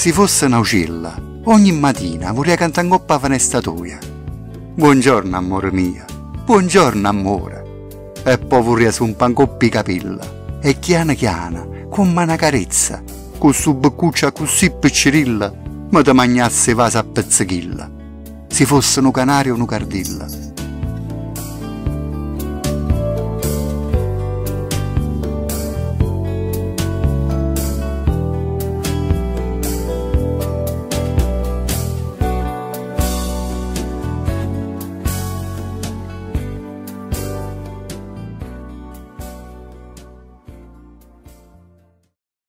Se fosse un'aucella, ogni mattina vorrei cantare in coppa tua. Buongiorno, amore mio, buongiorno, amore. E poi vorrei su un pancoppi capilla, e chiana chiana, con una carezza, con su beccuccia così piccirilla, ma te magnasse vasa a pezzichilla. Se fosse un canario o una cardilla,